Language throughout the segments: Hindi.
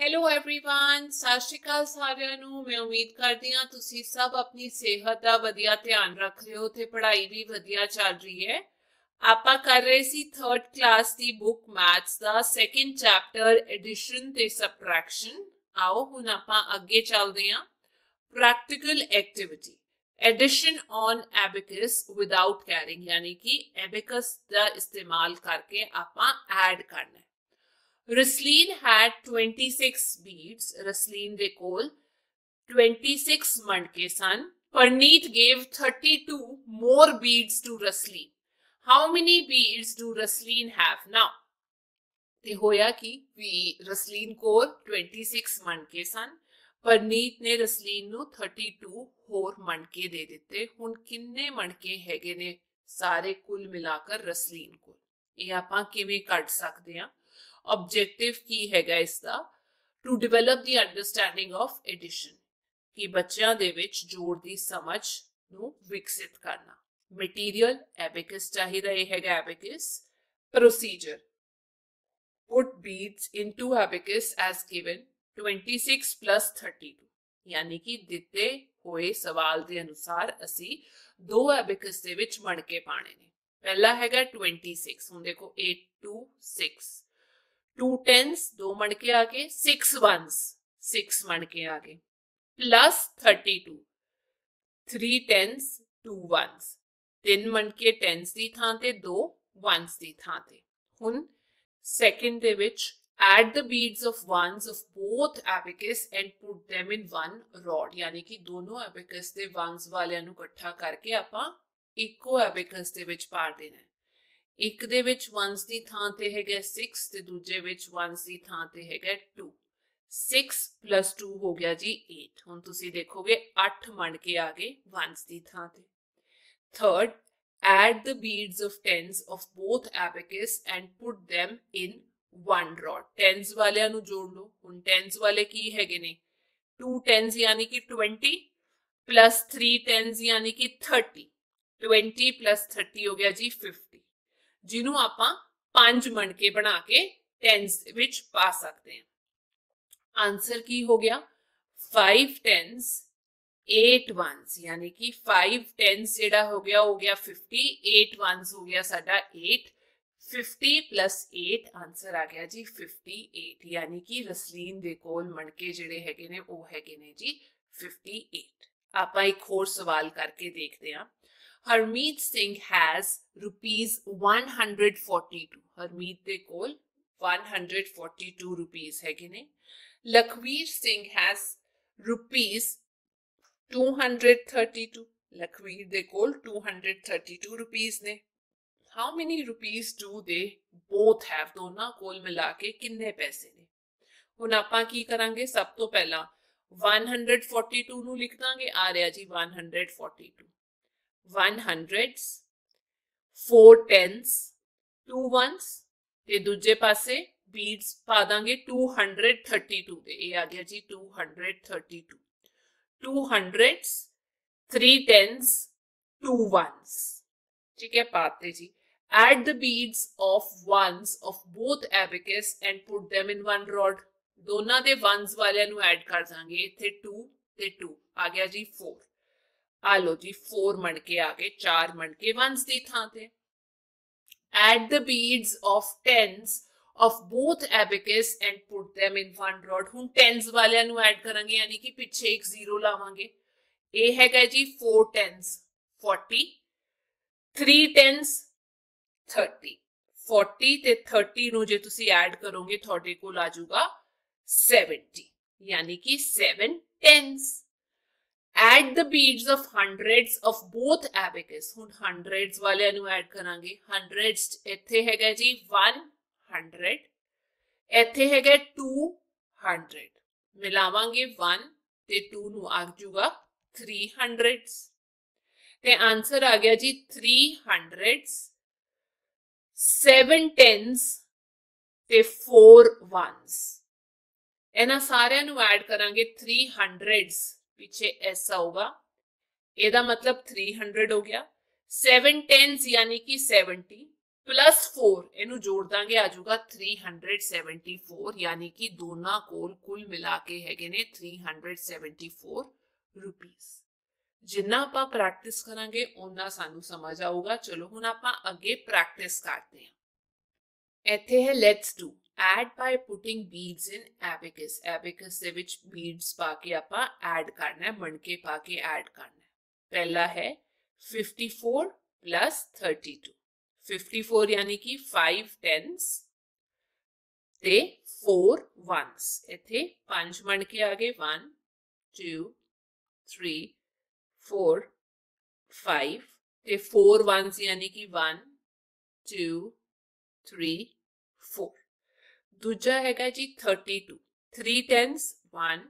ਹੈਲੋ एवरीवन ਸਤਿ ਸ਼੍ਰੀ ਅਕਾਲ ਸਾਰਿਆਂ ਨੂੰ ਮੈਂ ਉਮੀਦ ਕਰਦੀ ਹਾਂ ਤੁਸੀਂ ਸਭ ਆਪਣੀ ਸਿਹਤ ਦਾ ਵਧੀਆ ਧਿਆਨ ਰੱਖ ਰਹੇ ਹੋ ਤੇ ਪੜ੍ਹਾਈ ਵੀ ਵਧੀਆ ਚੱਲ ਰਹੀ ਹੈ ਆਪਾਂ ਕਰ ਰਹੇ ਸੀ 3rd ਕਲਾਸ ਦੀ ਬੁੱਕ ਮੈਥਸ ਦਾ ਸੈਕੰਡ ਚੈਪਟਰ ਐਡੀਸ਼ਨ ਤੇ ਸਬਟ੍ਰੈਕਸ਼ਨ ਆਓ ਹੁਣ ਆਪਾਂ ਅੱਗੇ ਚੱਲਦੇ ਹਾਂ practical activity addition on abacus without carrying यानी कि एबिकस का इस्तेमाल करके आप ऐड करना है Rusleen had 26 beads, Rusleen Recole, 26 Mandkesan. Parneet gave 32 more beads to Rusleen. How many beads do Rusleen have now? ते होया कि रसलीन को 26 ਮਣਕੇ ਸਨ ਪਰਨੀਤ ਨੇ ਰਸਲੀਨ ਨੂੰ 32 ਹੋਰ ਮਣਕੇ ਦੇ ਦਿੱਤੇ ਹੁਣ ਕਿੰਨੇ ਮਣਕੇ ਹੈਗੇ ਨੇ ਸਾਰੇ ਕੁੱਲ ਮਿਲਾ ਕੇ ਰਸਲੀਨ ਕੋਲ ਇਹ ਆਪਾਂ ਕਿਵੇਂ ਕੱਢ ਸਕਦੇ ਆ ਆਬਜੈਕਟਿਵ ਕੀ ਹੈਗਾ ਇਸ ਦਾ to develop the understanding of addition ਕਿ ਬੱਚਿਆਂ ਦੇ ਵਿੱਚ ਜੋੜ ਦੀ ਸਮਝ ਨੂੰ ਵਿਕਸਿਤ ਕਰਨਾ ਮਟੀਰੀਅਲ ਐਬਿਕਸ ਚਾਹੀਦਾ ਇਹ ਹੈਗਾ abacus procedure put beads into abacus as given 26 plus 32 ਯਾਨੀ ਕਿ ਦਿੱਤੇ ਹੋਏ ਸਵਾਲ ਦੇ ਅਨੁਸਾਰ ਅਸੀਂ ਦੋ ਐਬਿਕਸ ਦੇ ਵਿੱਚ ਮਣਕੇ ਪਾਣੇ ਨੇ ਪਹਿਲਾ ਹੈਗਾ 26 ਹੁਣ ਦੇਖੋ 8 2 6 टू टेंस दो मड़के आगे सिक्स वंस सिक्स मड़के आगे plus thirty two three tens two ones ਤਿੰਨ ਮਣਕੇ ਟੈਂਸ ਦੀ ਥਾਂ ਤੇ, ਦੋ ਵਨਸ ਦੀ ਥਾਂ ਤੇ। ਹੁਣ ਸੈਕਿੰਡ ਦੇ ਵਿੱਚ add the beads of ones of both abacus and put them in one rod ਯਾਨੀ ਕਿ ਦੋਨੋਂ ਐਬਿਕਸ ਦੇ ਵਨਸ ਵਾਲਿਆਂ ਨੂੰ ਇਕੱਠਾ ਕਰਕੇ ਆਪਾਂ ਇੱਕੋ ਐਬਿਕਸ ਦੇ ਵਿੱਚ ਪਾ ਦੇਣਾ ਇੱਕ ਦੇ ਵਿੱਚ ones ਦੀ ਥਾਂ ਤੇ ਹੈਗਾ 6 ਤੇ ਦੂਜੇ ਵਿੱਚ ones ਦੀ ਥਾਂ ਤੇ ਹੈਗਾ 2 6 2 ਹੋ ਗਿਆ ਜੀ 8 ਹੁਣ ਤੁਸੀਂ ਦੇਖੋਗੇ 8 ਮਣ ਕੇ ਆ ਗਏ ones ਦੀ ਥਾਂ ਤੇ third add the beads of tens of both abacus and put them in one rod tens ਵਾਲਿਆਂ ਨੂੰ ਜੋੜ ਲਓ ਹੁਣ tens ਵਾਲੇ ਕੀ ਹੈਗੇ ਨੇ 2 tens ਯਾਨੀ ਕਿ 20 plus 3 tens ਯਾਨੀ ਕਿ 30 20 plus 30 ਹੋ ਗਿਆ ਜੀ 50 जिन्हों आप मणके बना के टेंस पा सकते हैं। आंसर की हो गया फाइव टेंस एट वंस यानी कि फाइव टेंस जो हो गया हो गया फिफ्टी एट वंस हो गया साढ़ा eight fifty plus eight answer आ गया जी फिफ्टी एट यानी कि रसलीन दे कोल मणके जड़े है है जी फिफ्टी एट आप एक होर सवाल करके देखते हैं ਹਰਮੀਤ ਸਿੰਘ ਹੈਜ਼ ਰੁਪੀਸ 142 ਹਰਮੀਤ ਦੇ ਕੋਲ 142 ਰੁਪੀਸ ਹੈਗੇ ਨੇ ਲਖਵੀਰ ਸਿੰਘ ਹੈਜ਼ ਰੁਪੀਸ 232 ਲਖਵੀਰ ਦੇ ਕੋਲ 232 ਰੁਪੀਸ ਨੇ ਹਾਊ ਮਨੀ ਰੁਪੀਸ ਡੂ ਦੇ ਬੋਥ ਹੈਵ ਦੋਨਾਂ ਕੋਲ ਮਿਲਾ ਕੇ ਕਿੰਨੇ ਪੈਸੇ ਨੇ ਹੁਣ ਆਪਾਂ ਕੀ ਕਰਾਂਗੇ ਸਭ ਤੋਂ ਪਹਿਲਾਂ 142 ਨੂੰ ਲਿਖ ਦਾਂਗੇ ਆ ਰਿਹਾ ਜੀ 142 100s 4 tens 2 ones ਤੇ ਦੂਜੇ ਪਾਸੇ ਬੀਡਸ ਪਾ ਦਾਂਗੇ 232 ਦੇ ਇਹ ਆ ਗਿਆ ਜੀ 232 two hundreds, three tens, two ones. ठीक है पाते जी add the beads of ones of both abacus and put them in one rod ਦੋਨਾਂ ਦੇ ones ਵਾਲਿਆਂ ਨੂੰ ਐਡ ਕਰ ਦਾਂਗੇ ਇੱਥੇ 2 ਤੇ 2 ਆ ਗਿਆ ਜੀ 4 ਆ ਲੋ ਜੀ 4 ਮਣਕੇ ਆ ਗਏ 4 ਮਣਕੇ ones ਦੀ ਥਾਂ ਤੇ add the beads of tens of both abacus and put them in one rod ਹੁਣ tens ਵਾਲਿਆਂ ਨੂੰ ਐਡ ਕਰਾਂਗੇ ਯਾਨੀ ਕਿ ਪਿੱਛੇ ਇੱਕ ਜ਼ੀਰੋ ਲਾਵਾਂਗੇ ਇਹ ਹੈਗਾ ਜੀ 4 tens 40 3 tens 30 40 ਤੇ 30 ਨੂੰ ਜੇ ਤੁਸੀਂ ਐਡ ਕਰੋਗੇ ਤੁਹਾਡੇ ਕੋਲ ਆ ਜਾਊਗਾ 70 ਯਾਨੀ ਕਿ 7 tens add the beads of hundreds of both abacus ਹੁਣ hundreds ਵਾਲਿਆਂ ਨੂੰ ਐਡ ਕਰਾਂਗੇ hundreds ਇੱਥੇ ਹੈਗਾ ਜੀ 1 100 ਇੱਥੇ ਹੈਗਾ 200 ਮਿਲਾਵਾਂਗੇ 1 ਤੇ 2 ਨੂੰ ਆ ਜਾਊਗਾ 300s ਤੇ ਆਨਸਰ ਆ ਗਿਆ ਜੀ 300s 7 tens ਤੇ 4 ones ਇਹਨਾਂ ਸਾਰਿਆਂ ਨੂੰ ਐਡ ਕਰਾਂਗੇ 300s ਪਿੱਛੇ ਐਸ ਆਊਗਾ ਇਹਦਾ ਮਤਲਬ 300 ਹੋ ਗਿਆ 7 tens ਯਾਨੀ ਕਿ 70 ਪਲੱਸ 4 ਇਹਨੂੰ ਜੋੜ ਦਾਂਗੇ ਆ ਜਾਊਗਾ 374 ਯਾਨੀ ਕਿ ਦੋਨਾਂ ਕੋਲ ਕੁੱਲ ਮਿਲਾ ਕੇ ਹੈਗੇ ਨੇ 374 ਰੁਪੀਸ ਜਿੰਨਾ ਆਪਾਂ ਪ੍ਰੈਕਟਿਸ ਕਰਾਂਗੇ ਉਹਨਾਂ ਸਾਨੂੰ ਸਮਝ ਆਊਗਾ ਚਲੋ ਹੁਣ ਆਪਾਂ ਅੱਗੇ ਪ੍ਰੈਕਟਿਸ ਕਰਦੇ ਹਾਂ ਇੱਥੇ ਹੈ let's do add by putting beads in abacus abacus ਦੇ ਵਿੱਚ beads ਪਾ ਕੇ ਆਪਾਂ add ਕਰਨਾ ਹੈ ਮਣਕੇ ਪਾ ਕੇ add ਕਰਨਾ ਹੈ ਪਹਿਲਾ ਹੈ 54 plus 32 54 ਯਾਨੀ ਕਿ 5 10s ਤੇ 4 1s ਇੱਥੇ 5 ਮਣਕੇ ਆ ਗਏ 1 2 3 4 5 ਤੇ 4 1s ਯਾਨੀ ਕਿ 1 2 3 4 ਦੂਜਾ ਹੈਗਾ ਜੀ 32 3 tens 1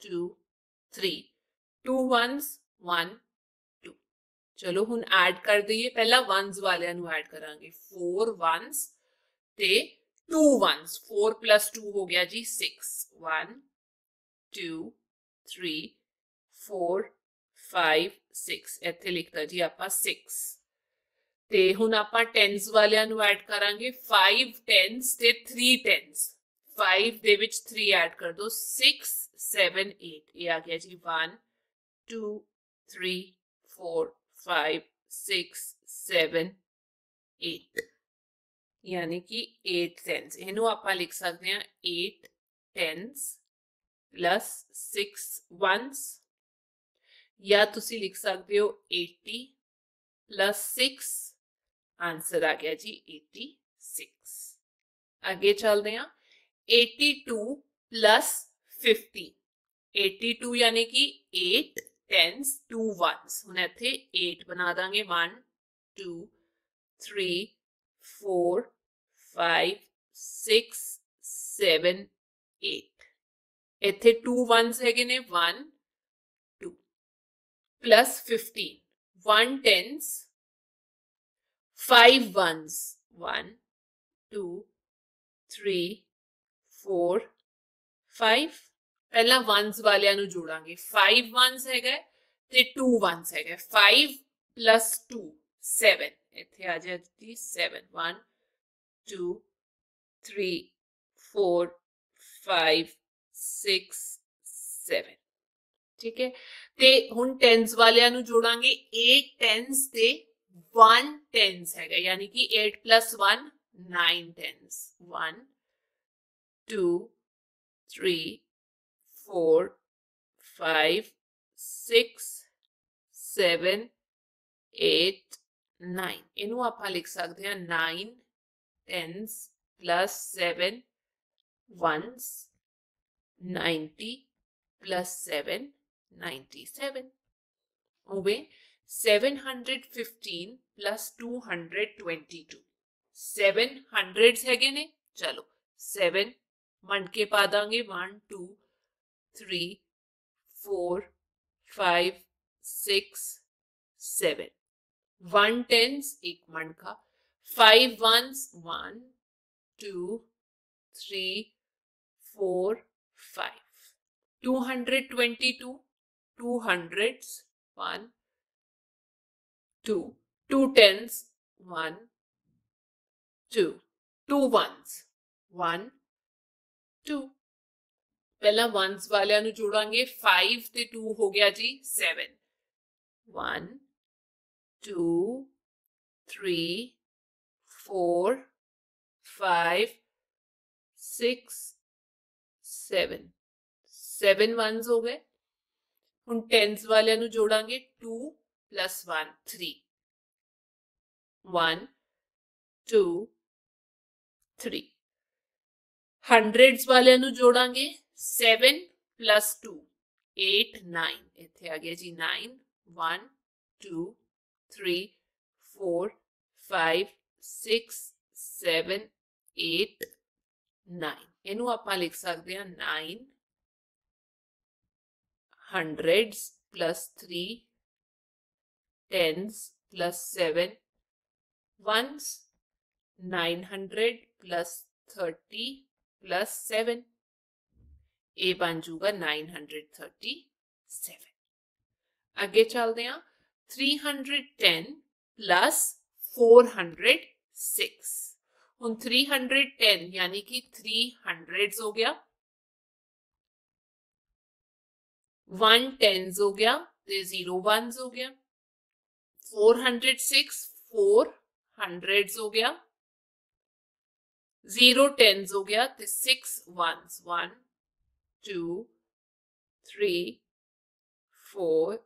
2 3 2 ones 1 ਚਲੋ ਹੁਣ ਐਡ ਕਰ ਦਈਏ ਪਹਿਲਾਂ ਵਨਸ ਵਾਲਿਆਂ ਨੂੰ ਐਡ ਕਰਾਂਗੇ 4 ਵਨਸ ਤੇ 2 ਵਨਸ 4 2 ਹੋ ਗਿਆ ਜੀ 6 1 2 3 4 5 6 ਇੱਥੇ ਲਿਖਤਾ ਜੀ ਆਪਾਂ 6 ਤੇ ਹੁਣ ਆਪਾਂ 10s ਵਾਲਿਆਂ ਨੂੰ ਐਡ ਕਰਾਂਗੇ 5 10s ਤੇ 3 10s 5 ਦੇ ਵਿੱਚ 3 ਐਡ ਕਰ ਦੋ 6 7 8 ਇਹ ਆ ਗਿਆ ਜੀ 1 2 3 4 5 6 7 8 ਯਾਨੀ ਕਿ 8 tens ਇਹਨੂੰ ਆਪਾਂ ਲਿਖ ਸਕਦੇ ਹਾਂ 8 tens plus 6 ones ਜਾਂ ਤੁਸੀਂ ਲਿਖ ਸਕਦੇ ਹੋ 80 plus 6 आंसर आ गया जी 86 आगे चलते हैं 82 प्लस 50 82 यानी कि 8 टेंस टू वंस हम इतने 8 बना देंगे। 1 2 3 4 5 6 7 8 ਇੱਥੇ टू 1s ਹੈਗੇ ਨੇ 1 2 50 1 10s five ones. One, two, three, four, five. ਪਹਿਲਾਂ ones ਵਾਲਿਆਂ ਨੂੰ ਜੋੜਾਂਗੇ 5 ones ਹੈਗਾ ਤੇ 2 ones ਹੈਗਾ 5 plus 2 7 ਇੱਥੇ ਆ ਜਾਏਗੀ 7 1 2 3 4 5 6 7 ਠੀਕ ਹੈ ਤੇ ਹੁਣ ਟੈਂਸ ਵਾਲਿਆਂ ਨੂੰ ਜੋੜਾਂਗੇ 8 ਟੈਂਸ ਤੇ वन टेंस है यानी कि eight plus one nine tens one two three four five six seven eight nine इनू आप लिख सकते हैं nine tens plus seven ones ninety plus seven ninety seven हो गए? 715 प्लस 222 सेवन हंड्रेड है ने? चलो, सेवन मन के बाद आएँगे one, two, three, four, five, six, seven. One ten एक मन का five one one, two, three, four, five. Two hundred twenty two two hundred one two, two tens one, two, two ones one, two. ਪਹਿਲਾਂ ਵਨਸ ਵਾਲਿਆਂ ਨੂੰ ਜੋੜਾਂਗੇ 5 ਤੇ 2 ਹੋ ਗਿਆ ਜੀ 7 1 2 3 4 5 6 7 7 ਵਨਸ ਹੋ ਗਏ ਹੁਣ 10s ਵਾਲਿਆਂ ਨੂੰ ਜੋੜਾਂਗੇ 2 plus 1, 3. 1, 2, 3. हंड्रेड्स वाले जोड़ा seven plus two eight nine इतने आ गया जी nine one two three four five six seven eight nine इनू आप लिख सकते हैं nine hundreds plus three tens plus seven ones, nine hundred plus thirty plus seven. ए बन जूगा नाइन हंड्रेड थर्टी सेवन अगे चलते हैं three hundred ten plus four hundred six हूँ थ्री हंड्रेड टेन यानी कि थ्री हंड्रेड हो गया। वन टेन हो गया तो ज़ीरो वन हो गया। 406 4 हंड्रेड्स हो गया 0 टेंस हो गया ਤੇ 6 वंस 1 2 3 4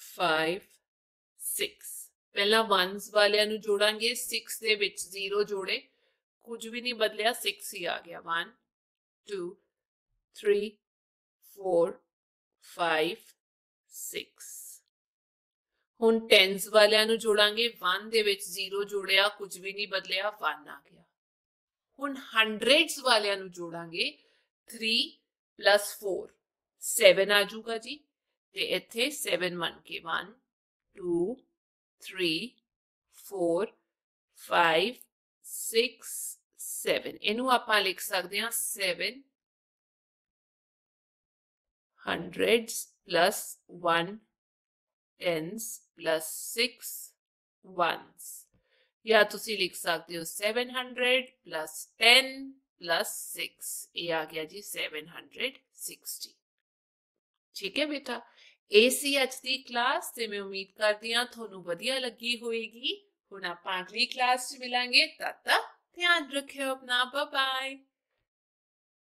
5 6 ਪਹਿਲਾਂ ਵਨਸ ਵਾਲਿਆਂ ਨੂੰ ਜੋੜਾਂਗੇ 6 ਦੇ ਵਿੱਚ 0 ਜੋੜੇ ਕੁਝ ਵੀ ਨਹੀਂ ਬਦਲਿਆ 6 ਹੀ ਆ ਗਿਆ 1 2 3 4 5 6 ਹੁਣ ਟੈਂਸ ਵਾਲਿਆਂ ਨੂੰ ਜੋੜਾਂਗੇ 1 ਦੇ ਵਿੱਚ 0 ਜੋੜਿਆ, ਕੁਝ ਵੀ ਨਹੀਂ ਬਦਲਿਆ 1 ਆ ਗਿਆ। ਹੁਣ ਹੰਡਰੇਡਸ ਵਾਲਿਆਂ ਨੂੰ ਜੋੜਾਂਗੇ 3 4 7 ਆ ਜਾਊਗਾ ਜੀ। ਤੇ ਇੱਥੇ 7 ਬਣ ਕੇ 1 2 3 4 5 6 7 ਇਹਨੂੰ ਆਪਾਂ ਲਿਖ ਸਕਦੇ ਹਾਂ 7 hundreds plus 1 tens plus 6 ones ਜਾਂ ਤੁਸੀਂ ਲਿਖ ਸਕਦੇ ਹੋ 700 plus 10 plus 6 ਇਹ ਆ ਗਿਆ ਜੀ 760 ਠੀਕ ਹੈ ਬੇਟਾ ਇਹ ਸੀ ਅੱਜ ਦੀ ਕਲਾਸ ਤੇ ਮੈਂ ਉਮੀਦ ਕਰਦੀ ਹਾਂ ਤੁਹਾਨੂੰ ਵਧੀਆ ਲੱਗੀ ਹੋਵੇਗੀ ਹੁਣ ਆਪਾਂ ਅਗਲੀ ਕਲਾਸ 'ਚ ਮਿਲਾਂਗੇ ਤਦ ਤੱਕ ਧਿਆਨ ਰੱਖਿਓ ਆਪਣਾ ਬਾਏ ਬਾਏ